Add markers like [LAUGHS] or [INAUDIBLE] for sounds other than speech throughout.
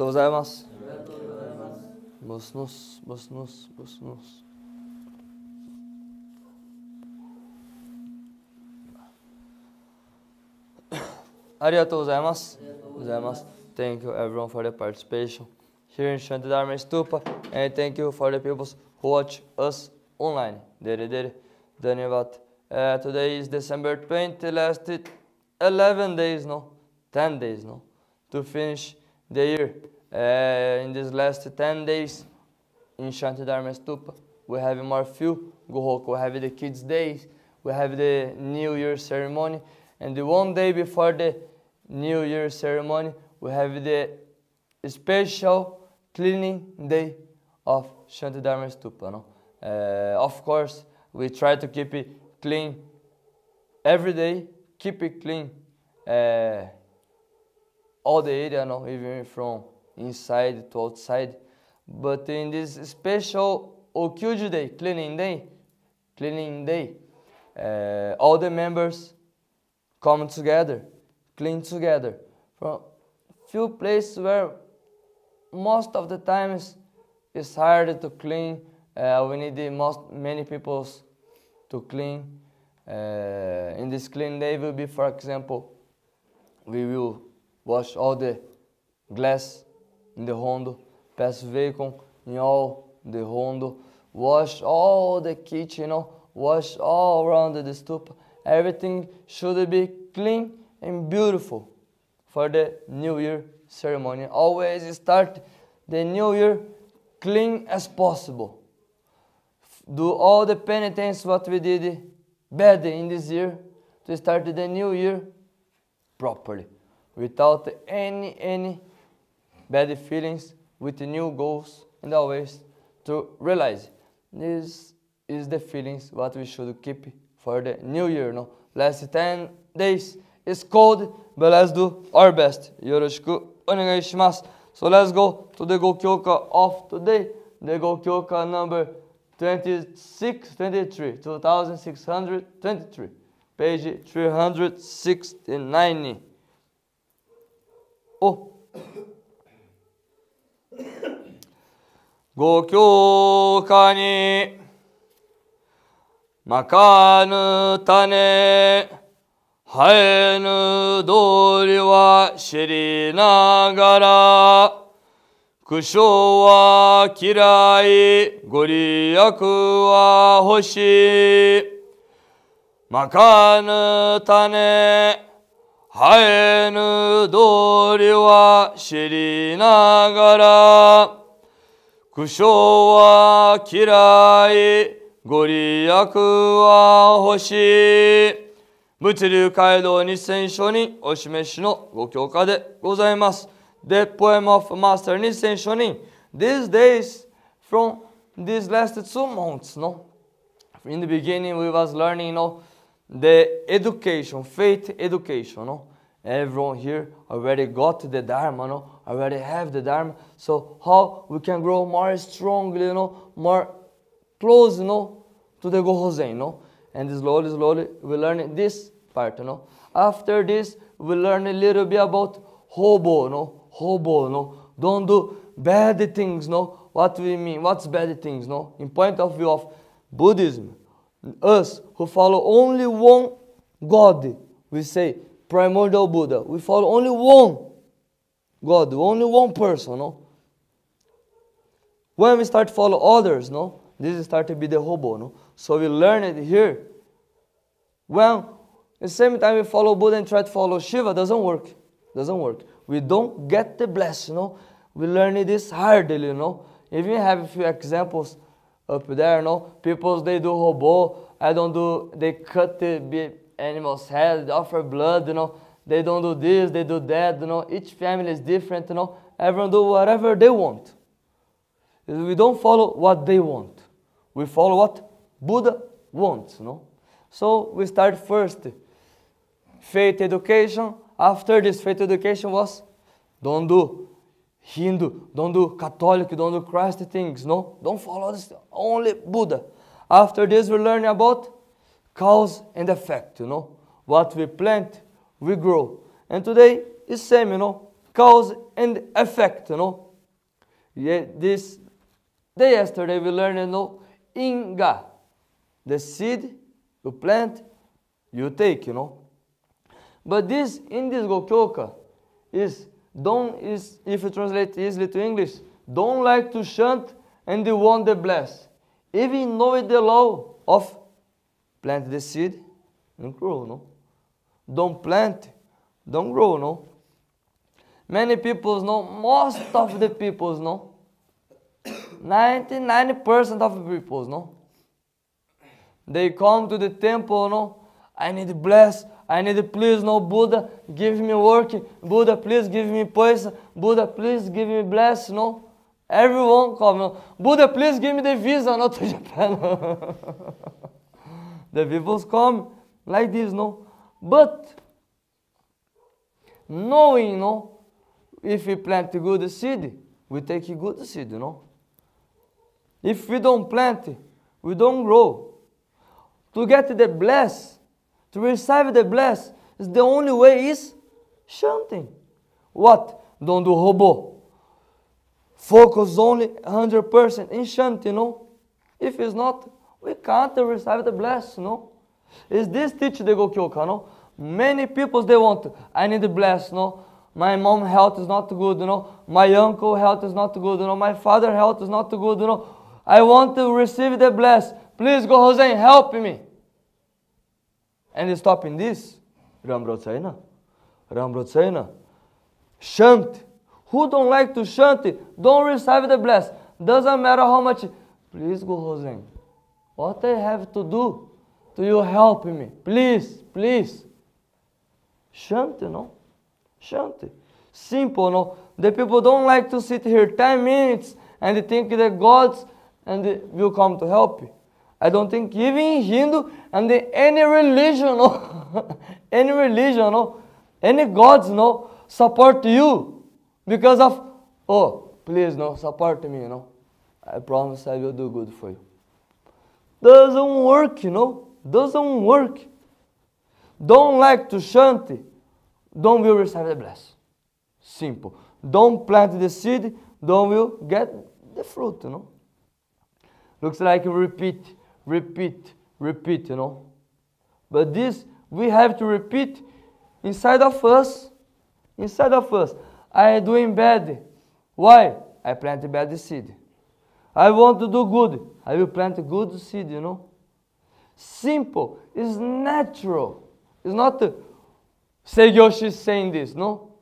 ありがとうございます。Bus nos, bus nos, bus nos. ありがとうございます。ございます。Thank [COUGHS] you everyone for the participation here in Shanti Dharma Stupa and thank you for the people who watch us online. Dere dere. Dhanyavad. Uh, today is December 20, last 11 days, no? 10 days, no? To finish the year. Uh, in these last 10 days in Shanti Dharma Stupa, we have more few Gohok, we have the kids' days, we have the New Year ceremony, and the one day before the New Year ceremony, we have the special cleaning day of Shanti Dharma Stupa. No? Uh, of course, we try to keep it clean every day, keep it clean uh, all the area, no? even from inside to outside. But in this special Okyuju day, cleaning day, cleaning day, uh, all the members come together, clean together. From few places where most of the times it's hard to clean. Uh, we need the most many people to clean. Uh, in this clean day will be, for example, we will wash all the glass in the hondo, pass vacuum in all the hondo, wash all the kitchen, you know, wash all around the stupa. Everything should be clean and beautiful for the New Year ceremony. Always start the New Year clean as possible. Do all the penitence what we did bad in this year to start the new year properly, without any, any bad feelings, with new goals and always to realize. This is the feelings what we should keep for the new year. No? Last 10 days is cold, but let's do our best. Yoroshiku onegai shimasu. So let's go to the Gokyoka of today, the Gokyoka number twenty six twenty three two thousand six hundred twenty three, page 369. Oh. ご教科にまかぬ種生えぬ道理は知りながら苦笑は嫌いご利益は欲しいまかぬ種生えぬ道理は知りながら苦笑は嫌いご利益は欲しい物流街道日戦書にお示しのご教科でございます。The poem of Master Nissan ショニン. These days, from these last two months, no? In the beginning, we was learning, you know, the education, faith education, no? Everyone here already got the Dharma, no? Already have the Dharma. So how we can grow more strongly, you know, more close, you know, to the Gohozen, no? And slowly, slowly, we learn this part, you know. After this, we learn a little bit about hobo, no? Hobo, no? Don't do bad things, no? What we mean? What's bad things, no? In point of view of Buddhism, us who follow only one God, we say primordial Buddha. We follow only one God, only one person, no? When we start to follow others, no? This start to be the hobo, no? So we learn it here. Well, the same time we follow Buddha and try to follow Shiva, doesn't work. Doesn't work. We don't get the blessing, you know. We learn this hardly, you know. Even have a few examples up there, know. People they do hobo, I don't do they cut the animal's head, they offer blood, you know. They don't do this, they do that, you know. Each family is different, you know. Everyone do whatever they want. We don't follow what they want. We follow what Buddha wants, you know. So we start first faith education. After this faith education was don't do Hindu, don't do Catholic, don't do Christ things, no. Don't follow this, only Buddha. After this we learn about cause and effect, you know. What we plant, we grow. And today is same, you know. cause and effect, you know. Yeah, this day yesterday we learned, you know, inga, the seed you plant, you take, you know. But this in this Gokyoka is don't is if you translate easily to English, don't like to shunt and you want the bless. Even know the law of plant the seed and grow, no? Don't plant, don't grow, no? Many people know, most of the people know, 99% of the people know. They come to the temple, no? I need bless, I need please, no Buddha, give me work. Buddha, please give me peace. Buddha, please give me bless, no? Everyone come. Buddha, please give me the visa, not to [LAUGHS] Japan. the people come like this, no? But knowing, no, if we plant good seed, we take good seed, know. If we don't plant, we don't grow. To get the bless, to receive the bless, is the only way is chanting. What? Don't do hobo. Focus only 100% in chanting, you know. If it's not, we can't receive the bless, you know. Is this teach the Gokyoka, no? Many people they want, I need the bless, no? My mom health is not good, you know. My uncle health is not good, you know. My father health is not good, you know. I want to receive the bless. Please go, Jose, help me. And they stop in this. राम्रो छैन राम्रो छैन shunt. Who don't like to shunt? Don't receive the bless. Doesn't matter how much. Please Gohozen. What I have to do? Do you help me? Please, please. Shunt, no? Shunt. Simple, no? The people don't like to sit here 10 minutes and think that gods and will come to help you. I don't think even Hindu and any religion, no, [LAUGHS] any religion, no, any gods, no, support you because of, oh, please, no, support me, you know. I promise I will do good for you. Doesn't work, you know, doesn't work. Don't like to chant, don't will receive the bless. Simple. Don't plant the seed, don't will get the fruit, you know. Looks like repeat, repeat, repeat, you know. But this we have to repeat inside of us. Inside of us. I doing bad. Why? I plant bad seed. I want to do good. I will plant a good seed, you know. Simple. It's natural. It's not Seiyoshi saying this, no.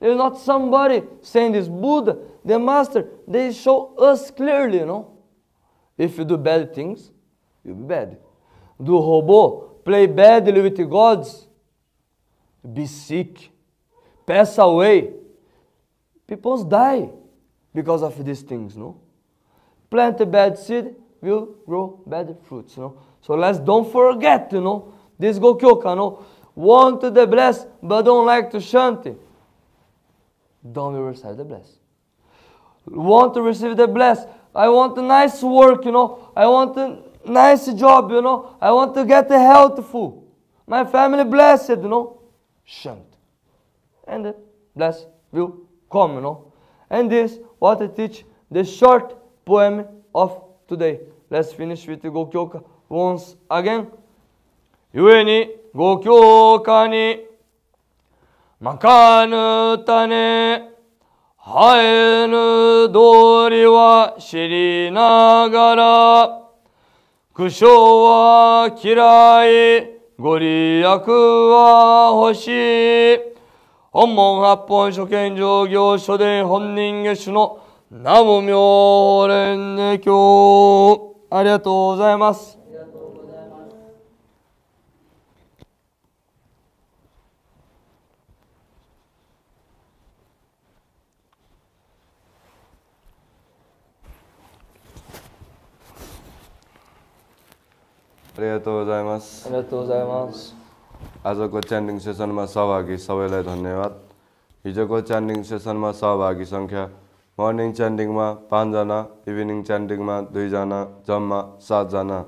It's not somebody saying this. Buddha, the master, they show us clearly, you know. If you do bad things, you'll be bad. Do hobo, play badly with the gods, be sick, pass away. People die because of these things, no? Plant a bad seed, will grow bad fruits, no? So let's don't forget, you know, this Gokyoka, no? Want the bless, but don't like to chant. Don't receive the bless. Want to receive the bless, I want a nice work, you know. I want nice job, you know. I want to get a healthful. My family blessed, you know. Shunt. And the bless will come, you know. And this, what I teach, the short poem of today. Let's finish with the Gokyoka once again. 故にご教科にまかぬ種生えぬ道理は知りながら、 苦笑は嫌い、ご利益は欲しい。本門八本所見上行書で本人下手の南無妙蓮華経。ありがとうございます。ありがとうございます。ありがとうございます。आजको च्यान्डिङ सेसनमा सहभागी सबैलाई धन्यवाद हिजोको च्यान्डिङ सेसनमा सहभागी सङ्ख्या morning च्यान्डिङमा पाँचजना evening च्यान्डिङमा दुईजना जम्मा सातजना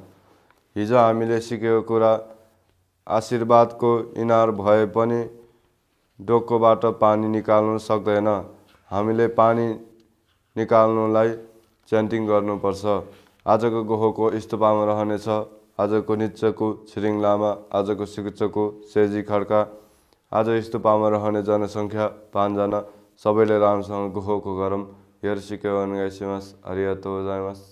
हिजो हामीले सिकेको कुरा आशीर्वादको इनार भए पनि डोकोबाट पानी निकाल्नु सक्दैन हामीले पानी निकाल्नुलाई च्यान्टिङ गर्नुपर्छ आजको गोहोको इस्तुपामा रहनेछ आजको निच्चको छिरिङ लामा आजको सिकुच्चको सेजी खड्का आज स्तुपामा रहने जनसङ्ख्या पाँचजना सबैले राम्रोसँग गोहोको गरौँ हेर सिक्यो भने गाइसिमास जाइमास